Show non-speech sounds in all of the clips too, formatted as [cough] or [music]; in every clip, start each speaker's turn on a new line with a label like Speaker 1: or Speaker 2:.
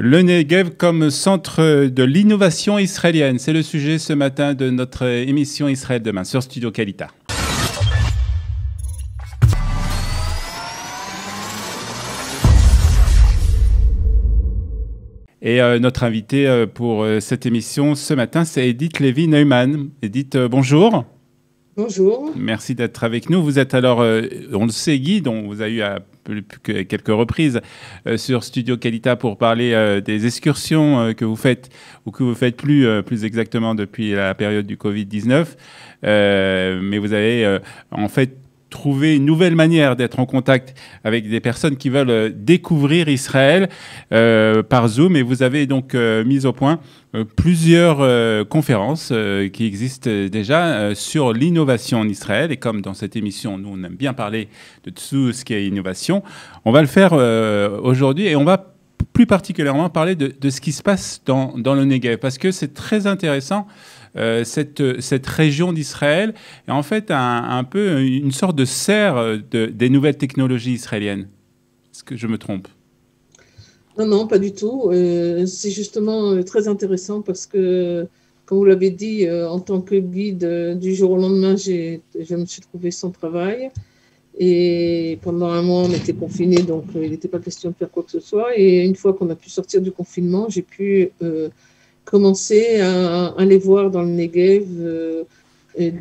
Speaker 1: Le Negev comme centre de l'innovation israélienne. C'est le sujet ce matin de notre émission Israël demain sur Studio Kalita. Et euh, notre invité euh, pour euh, cette émission ce matin, c'est Edith Lévy-Neumann. Edith, bonjour.
Speaker 2: Bonjour.
Speaker 1: Merci d'être avec nous. Vous êtes alors, on le sait, guide, on vous a eu à quelques reprises sur Studio Calita pour parler des excursions que vous faites, ou que vous faites plus, plus exactement depuis la période du Covid-19. mais vous avez en fait trouver une nouvelle manière d'être en contact avec des personnes qui veulent euh, découvrir Israël euh, par Zoom. Et vous avez donc euh, mis au point plusieurs conférences qui existent déjà sur l'innovation en Israël. Et comme dans cette émission, nous, on aime bien parler de tout ce qui est innovation, on va le faire aujourd'hui et on va plus particulièrement parler de, ce qui se passe dans, le Negev, parce que c'est très intéressant euh, cette, région d'Israël est en fait un, peu une sorte de serre de, des nouvelles technologies israéliennes. Est-ce que je me trompe?
Speaker 2: Non, non, pas du tout. Euh, c'est justement euh, très intéressant parce que, comme vous l'avez dit, en tant que guide, du jour au lendemain, je me suis trouvée sans travail. Et pendant un mois, on était confinés, donc il n'était pas question de faire quoi que ce soit. Et une fois qu'on a pu sortir du confinement, j'ai pu commencer à, aller voir dans le Negev euh,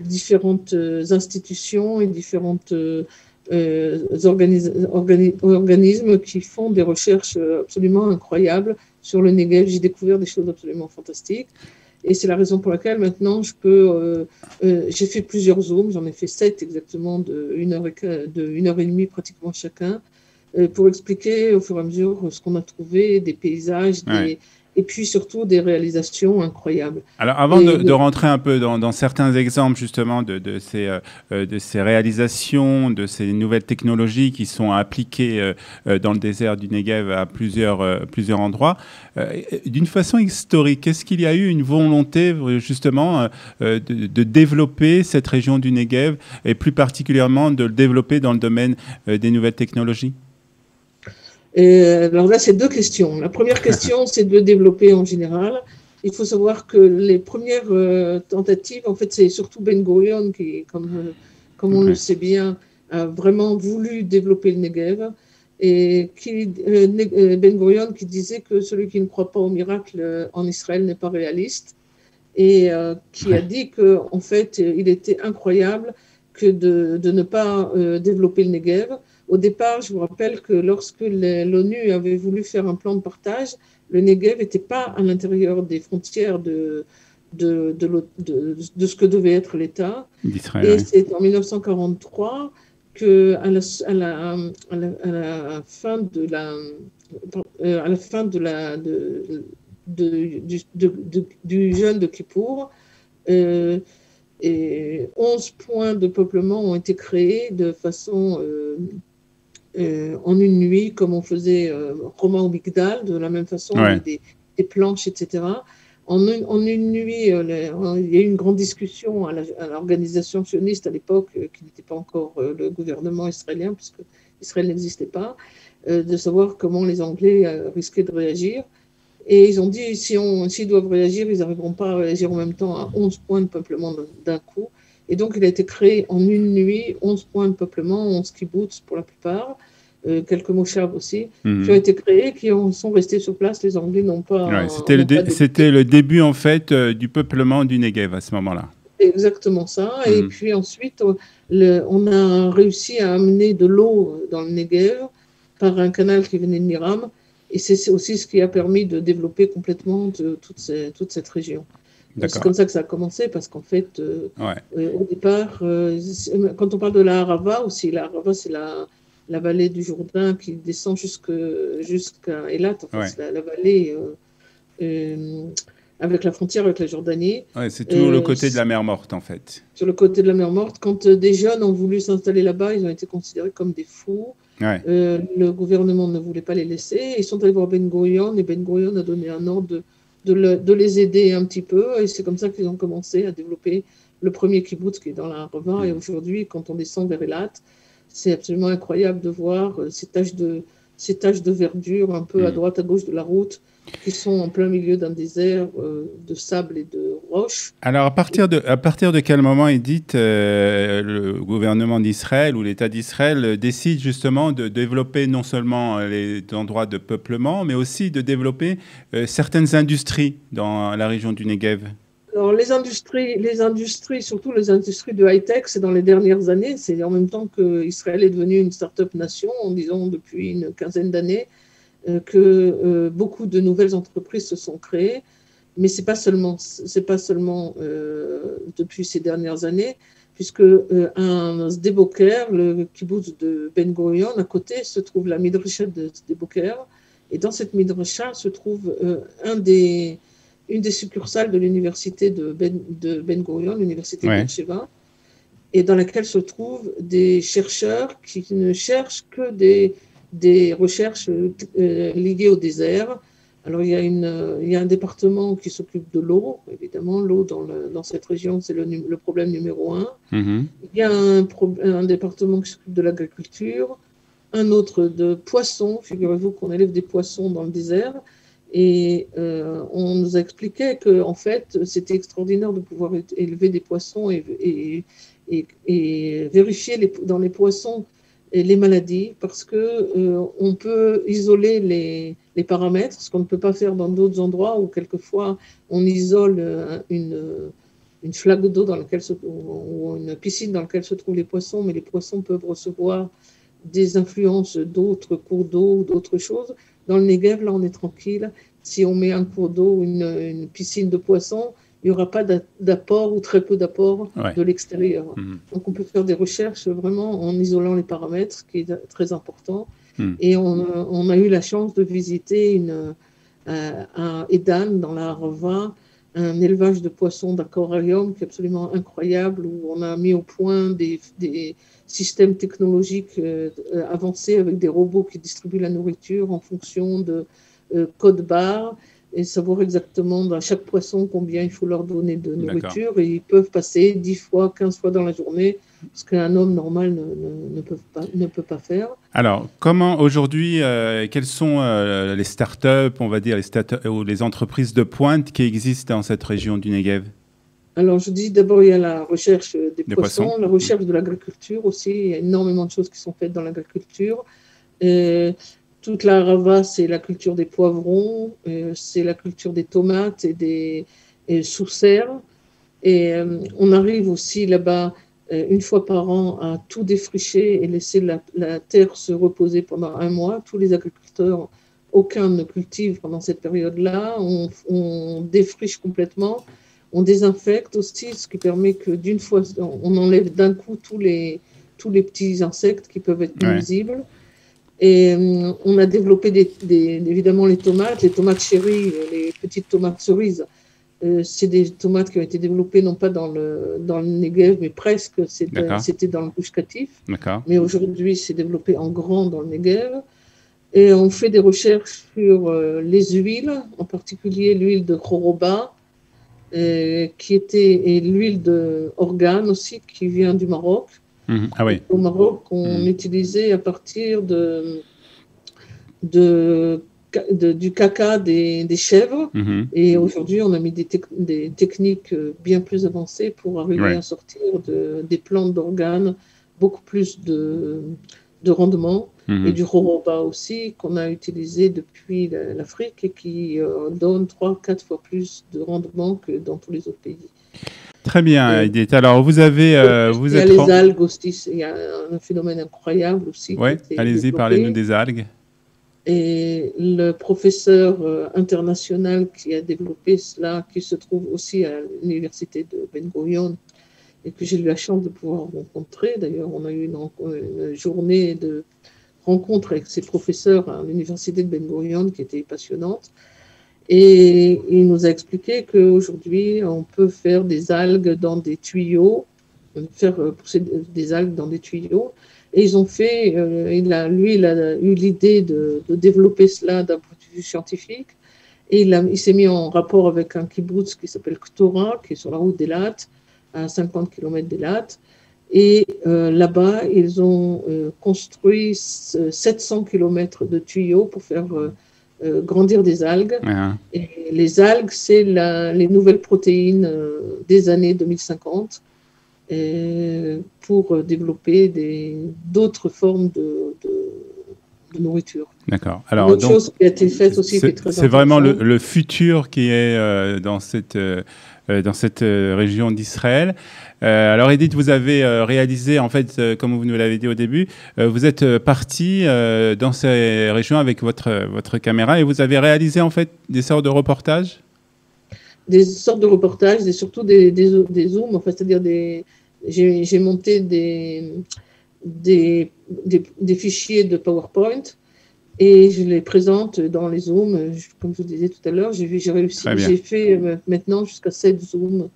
Speaker 2: différentes euh, institutions et différentes euh, organismes qui font des recherches absolument incroyables sur le Negev. J'ai découvert des choses absolument fantastiques. Et c'est la raison pour laquelle maintenant je peux. j'ai fait plusieurs zooms, j'en ai fait sept exactement de une heure et, de une heure et demie pratiquement chacun, pour expliquer au fur et à mesure ce qu'on a trouvé, des paysages, des, et puis surtout des réalisations incroyables.
Speaker 1: Alors avant de, rentrer un peu dans, certains exemples justement de, de ces, euh, euh, de ces réalisations, de ces nouvelles technologies qui sont appliquées euh, dans le désert du Negev à plusieurs, plusieurs endroits, d'une façon historique, est-ce qu'il y a eu une volonté justement de, de, développer cette région du Negev et plus particulièrement de le développer dans le domaine des nouvelles technologies?
Speaker 2: Alors là, c'est deux questions. La première question, [laughs] c'est de développer en général. Il faut savoir que les premières euh, tentatives, en fait, c'est surtout Ben Gurion qui, comme, euh, comme on le sait bien, a vraiment voulu développer le Negev. Et qui, euh, Ben Gurion qui disait que celui qui ne croit pas au miracle en Israël n'est pas réaliste. Et qui a dit qu'en en fait, il était incroyable que de, de ne pas développer le Negev au départ, je vous rappelle que lorsque l'ONU avait voulu faire un plan de partage, le Negev n'était pas à l'intérieur des frontières de, de, de, ce que devait être l'État. Et c'est en 1943 que à la, à la, fin de la euh, à la fin de la de, du, jeûne de Kippour, euh, et 11 points de peuplement ont été créés de façon euh, euh, en une nuit, comme on faisait euh, Romain au Migdal, de la même façon, des, planches, etc. En une, nuit, euh, il y a eu une grande discussion à l'organisation sioniste à l'époque, qui n'était pas encore le gouvernement israélien, puisque Israël n'existait pas, de savoir comment les Anglais risquaient de réagir. Et ils ont dit, s'ils si doivent réagir, ils n'arriveront pas à réagir en même temps à 11 points de peuplement d'un coup. Et donc, il a été créé en une nuit, 11 points de peuplement, 11 kibbutz pour la plupart, euh, quelques moshavs aussi, mhm. qui ont été créés, qui ont, sont restés sur place. Les Anglais n'ont pas.
Speaker 1: c'était, le, le, début, en fait, euh, du peuplement du Negev à ce moment-là.
Speaker 2: Exactement ça. Et mhm. puis ensuite, le, on a réussi à amener de l'eau dans le Negev par un canal qui venait de Niram. Et c'est aussi ce qui a permis de développer complètement de, toute, toute cette région. C'est comme ça que ça a commencé, parce qu'en fait, euh, euh, au départ, euh, quand on parle de la Harava aussi, la Harava, c'est la, la vallée du Jourdain qui descend jusqu'à Elat, en fait, la, la, vallée avec la frontière avec la Jordanie.
Speaker 1: Ouais, c'est tout le côté de la mer Morte, en fait.
Speaker 2: Sur le côté de la mer Morte. Quand des jeunes ont voulu s'installer là-bas, ils ont été considérés comme des fous. le gouvernement ne voulait pas les laisser. Ils sont allés voir Ben Gurion et Ben Gurion a donné un ordre de de, les aider un petit peu. Et c'est comme ça qu'ils ont commencé à développer le premier kibbutz qui est dans la Reva. Et aujourd'hui, quand on descend vers Elat, c'est absolument incroyable de voir euh, ces taches de, ces taches de verdure un peu à mm. droite, à gauche de la route, qui sont en plein milieu d'un désert euh, de sable et de roches.
Speaker 1: Alors, à partir de, à partir de quel moment, Edith, euh, le gouvernement d'Israël ou l'État d'Israël décide justement de développer non seulement les endroits de peuplement, mais aussi de développer euh, certaines industries dans la région du Negev?
Speaker 2: Alors, les industries, les industries, surtout les industries de high-tech, c'est dans les dernières années. C'est en même temps qu'Israël est devenu une start-up nation, en disant depuis une quinzaine d'années. Euh, que euh, beaucoup de nouvelles entreprises se sont créées, mais c'est pas seulement, c'est pas seulement euh, depuis ces dernières années, puisque un Sdeboker, le kibbutz de Ben Gurion, à côté se trouve la midrasha de Sdeboker, et dans cette midrasha se trouve un des, une des succursales de l'université de Ben, de ben Gurion, l'université de Sheva, et dans laquelle se trouvent des chercheurs qui ne cherchent que des des recherches euh, liées au désert. Alors, il y, a une, il y a un département qui s'occupe de l'eau, évidemment. L'eau dans, dans, cette région, c'est le, le, problème numéro un. Mm-hmm. Il y a un, un département qui s'occupe de l'agriculture, un autre de poissons. Figurez-vous qu'on élève des poissons dans le désert. Et euh, on nous expliquait que, en fait, c'était extraordinaire de pouvoir élever des poissons et, vérifier dans les poissons les maladies parce que euh, on peut isoler les, paramètres, ce qu'on ne peut pas faire dans d'autres endroits où quelquefois on isole euh, une, une flaque d'eau dans laquelle ou une piscine dans laquelle se trouvent les poissons, mais les poissons peuvent recevoir des influences d'autres cours d'eau ou d'autres choses. Dans le Negev, là, on est tranquille. Si on met un cours d'eau, une, une piscine de poissons, il n'y aura pas d'apport ou très peu d'apport de l'extérieur. Mhm. Donc on peut faire des recherches vraiment en isolant les paramètres, ce qui est très important. Mhm. Et on, a eu la chance de visiter une, euh, un Edan dans la Arva, un élevage de poissons d'aquarium qui est absolument incroyable, où on a mis au point des, des systèmes technologiques euh, avancés avec des robots qui distribuent la nourriture en fonction de euh, code barres et savoir exactement dans chaque poisson combien il faut leur donner de nourriture. Et ils peuvent passer 10 fois, 15 fois dans la journée, ce qu'un homme normal ne, ne, peut pas, ne peut pas faire.
Speaker 1: Alors, comment aujourd'hui, euh, quelles sont euh, les startups, on va dire, les start ou les entreprises de pointe qui existent dans cette région du Negev?
Speaker 2: Alors, je dis d'abord, il y a la recherche des, poissons, la recherche de l'agriculture aussi. Il y a énormément de choses qui sont faites dans l'agriculture. Toute la rava, c'est la culture des poivrons, euh, c'est la culture des tomates et des sous-serres. Et euh, on arrive aussi là-bas euh, une fois par an à tout défricher et laisser la, terre se reposer pendant un mois. Tous les agriculteurs, aucun ne cultive pendant cette période-là. On, on, défriche complètement. On désinfecte aussi, ce qui permet que d'une fois, on enlève d'un coup tous les, tous les petits insectes qui peuvent être nuisibles. Et euh, on a développé des, évidemment les tomates, les tomates chéries, les petites tomates cerises. Euh, c'est des tomates qui ont été développées non pas dans le, dans le Negev, mais presque, c'était dans le Gush Mais aujourd'hui, c'est développé en grand dans le Negev. Et on fait des recherches sur euh, les huiles, en particulier l'huile de Khoroba, qui était, et l'huile d'organe aussi, qui vient du Maroc.
Speaker 1: Mhm. Ah
Speaker 2: Au Maroc, on mhm. utilisait à partir de, de, du caca des, des chèvres. Mhm. Et aujourd'hui, on a mis des, des, techniques bien plus avancées pour arriver à sortir de, des plantes d'organes beaucoup plus de, de rendement. Et du jojoba aussi, qu'on a utilisé depuis l'Afrique et qui euh, donne 3-4 fois plus de rendement que dans tous les autres pays.
Speaker 1: Très bien, Edith. Alors, vous avez.
Speaker 2: Euh, vous il y a les algues aussi, il y a un phénomène incroyable aussi.
Speaker 1: Oui, allez-y, parlez-nous des algues.
Speaker 2: Et le professeur euh, international qui a développé cela, qui se trouve aussi à l'université de Ben Gurion, et que j'ai eu la chance de pouvoir rencontrer. D'ailleurs, on a eu une, journée de rencontre avec ses professeurs à l'université de Ben Gurion qui était passionnante. Et il nous a expliqué qu'aujourd'hui, on peut faire des algues dans des tuyaux, faire euh, pousser des algues dans des tuyaux. Et ils ont fait, euh, il a, lui, il a eu l'idée de, de, développer cela d'un point de vue scientifique. Et il, il s'est mis en rapport avec un kibbutz qui s'appelle Ktora, qui est sur la route des Lattes, à 50 km des Lattes. Et là-bas, ils ont construit 700 km de tuyaux pour faire grandir des algues. Et les algues, c'est les nouvelles protéines des années 2050 pour développer d'autres formes de, de, nourriture.
Speaker 1: D'accord.
Speaker 2: Alors, Une autre chose qui a été faite aussi,
Speaker 1: c'est vraiment le, futur qui est euh, dans cette, euh, euh, dans cette région d'Israël. alors Edith, vous avez réalisé, en fait, comme vous nous l'avez dit au début, vous êtes parti dans ces régions avec votre, votre caméra et vous avez réalisé en fait des sortes de reportages?
Speaker 2: Des sortes de reportages, et surtout des, des, des zooms, enfin, c'est-à-dire des, j'ai monté des, des, des, fichiers de PowerPoint et je les présente dans les zooms. Comme je vous disais tout à l'heure, j'ai réussi, j'ai fait euh, maintenant jusqu'à 7 zooms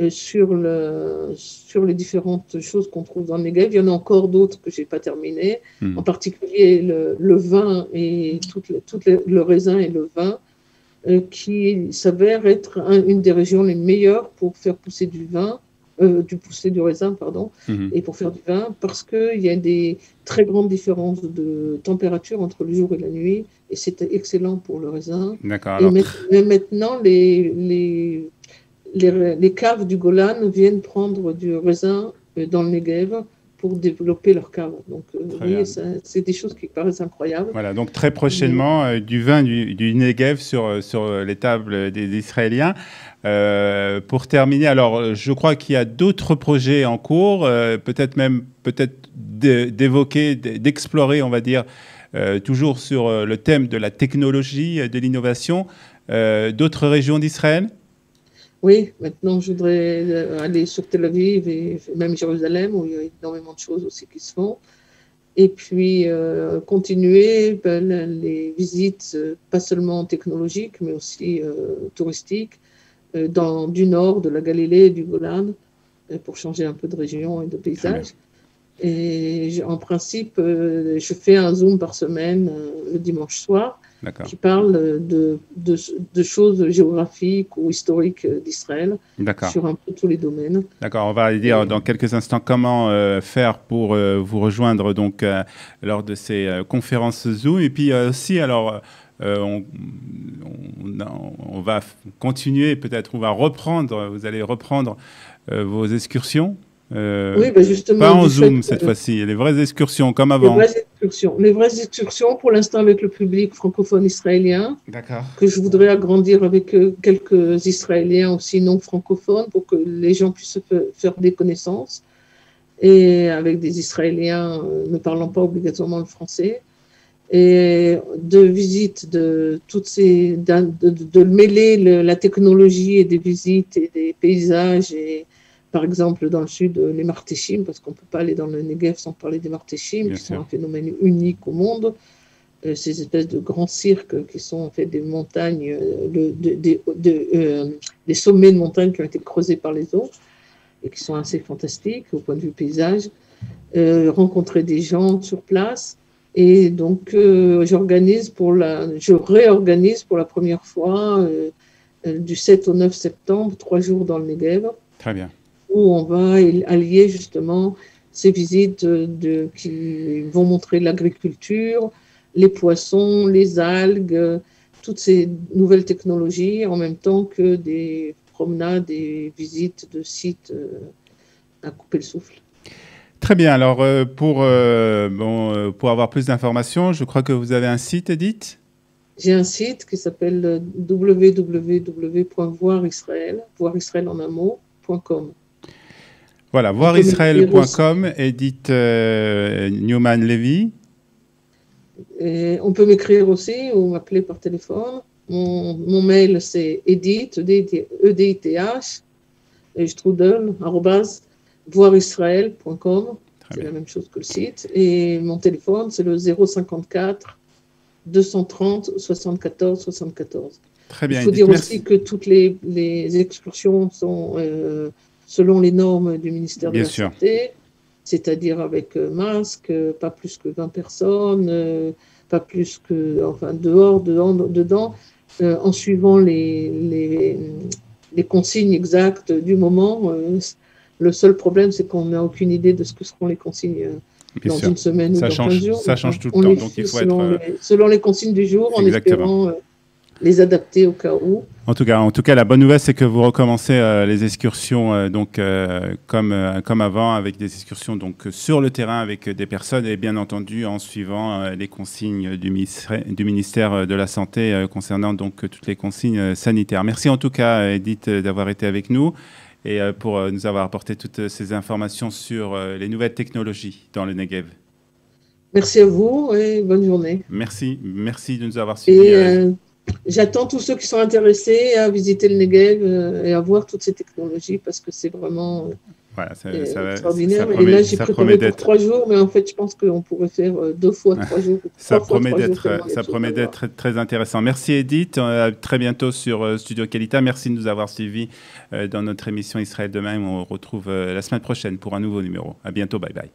Speaker 2: euh, sur, le, sur les différentes choses qu'on trouve dans le Negev. Il y en a encore d'autres que je n'ai pas terminées, hmm. en particulier le, le, vin et tout, le raisin et le vin, qui s'avère être une des régions les meilleures pour faire pousser du vin euh, du pousser du raisin, pardon, mhm. et pour faire du vin, parce qu'il y a des très grandes différences de température entre le jour et la nuit, et c'est excellent pour le raisin.
Speaker 1: D'accord.
Speaker 2: Mais maintenant, les, les, les, caves du Golan viennent prendre du raisin euh, dans le Negev pour développer leur cave. Donc, euh, c'est des choses qui paraissent incroyables.
Speaker 1: Voilà, donc très prochainement, du vin du, du Negev sur, sur les tables des Israéliens. Euh, pour terminer, alors je crois qu'il y a d'autres projets en cours, euh, peut-être même peut-être d'évoquer, d'explorer, on va dire, euh, toujours sur le thème de la technologie, de l'innovation, d'autres régions d'Israël?
Speaker 2: Oui, maintenant je voudrais aller sur Tel Aviv et même Jérusalem où il y a énormément de choses aussi qui se font. Et puis continuer ben, les visites, pas seulement technologiques, mais aussi touristiques, euh, dans, du nord, de la Galilée du Golan, euh, pour changer un peu de région et de paysage. Et en principe, euh, je fais un zoom par semaine le dimanche soir qui parle de, de, choses géographiques ou historiques d'Israël sur un peu tous les domaines.
Speaker 1: D'accord, on va dire dans quelques instants comment faire pour vous rejoindre donc lors de ces conférences Zoom. Et puis aussi, alors euh, on, on, va continuer, peut-être, on va reprendre, vous allez reprendre euh, vos excursions.
Speaker 2: Euh, oui, bah, justement.
Speaker 1: Pas en Zoom cette fois-ci, les vraies excursions comme avant.
Speaker 2: Les vraies excursions, les vraies excursions pour l'instant avec le public francophone israélien.
Speaker 1: D'accord.
Speaker 2: Que je voudrais agrandir avec quelques Israéliens aussi non francophones pour que les gens puissent faire des connaissances. Et avec des Israéliens ne parlant pas obligatoirement le français et de visite de toutes ces, de, de, mêler la technologie et des visites et des paysages et par exemple dans le sud les martéchim parce qu'on peut pas aller dans le Negev sans parler des martéchim qui sont un phénomène unique au monde euh, ces espèces de grands cirques qui sont en fait des montagnes euh, de, de, euh, des sommets de montagnes qui ont été creusés par les eaux et qui sont assez fantastiques au point de vue paysage rencontrer des gens sur place et donc, euh, j'organise pour la, je réorganise pour la première fois euh, euh, du 7 au 9 septembre, trois jours dans le Negev.
Speaker 1: Très bien.
Speaker 2: Où on va allier justement ces visites de, qui vont montrer l'agriculture, les poissons, les algues, toutes ces nouvelles technologies, en même temps que des promenades et visites de sites à couper le souffle.
Speaker 1: Très bien. Alors, euh, pour, euh, bon, euh, pour avoir plus d'informations, je crois que vous avez un site, Edith?
Speaker 2: J'ai un site qui s'appelle www.voirisraël, voirisraël en un.
Speaker 1: Voilà, voirisraël.com, Edith Newman-Levy.
Speaker 2: On peut m'écrire aussi ou m'appeler par téléphone. Mon, mon mail, c'est edith, E-D-I-T-H, et strudel, voirisraël.com. C'est la même chose que le site. Et mon téléphone, c'est le 054 230 74 74.
Speaker 1: Très bien.
Speaker 2: Il faut dire aussi que toutes les, les excursions sont euh, selon les normes du ministère de la Santé, c'est-à-dire avec euh, masque, pas plus que 20 personnes, euh, pas plus que, enfin, dehors, dedans, dedans en suivant les, les, les, consignes exactes du moment Le seul problème, c'est qu'on n'a aucune idée de ce que seront les consignes dans une semaine
Speaker 1: ça
Speaker 2: ou dans
Speaker 1: change,
Speaker 2: 15 jours.
Speaker 1: Ça change tout le temps, donc il faut
Speaker 2: selon
Speaker 1: être...
Speaker 2: Les, selon les consignes du jour, en espérant les adapter au cas où.
Speaker 1: En tout cas, en tout cas la bonne nouvelle, c'est que vous recommencez euh, les excursions euh, donc, euh, comme, comme avant, avec des excursions donc, sur le terrain avec des personnes et bien entendu en suivant les consignes du ministère, du ministère de la Santé concernant donc, toutes les consignes sanitaires. Merci en tout cas, Edith, d'avoir été avec nous et pour nous avoir apporté toutes ces informations sur les nouvelles technologies dans le Negev.
Speaker 2: Merci à vous et bonne journée.
Speaker 1: Merci, merci de nous avoir suivis.
Speaker 2: Et, J'attends tous ceux qui sont intéressés à visiter le Negev euh, et à voir toutes ces technologies parce que c'est vraiment
Speaker 1: voilà, ça, ça
Speaker 2: extraordinaire.
Speaker 1: Ça, promet,
Speaker 2: et là, j'ai préparé pour trois jours, mais en fait, je pense qu'on pourrait faire euh, deux fois [laughs] trois jours.
Speaker 1: ça promet d'être, ça promet d'être très intéressant. Merci Edith. À très bientôt sur euh, Studio Qualita. Merci de nous avoir suivis dans notre émission Israël demain. On retrouve la semaine prochaine pour un nouveau numéro. À bientôt. Bye bye.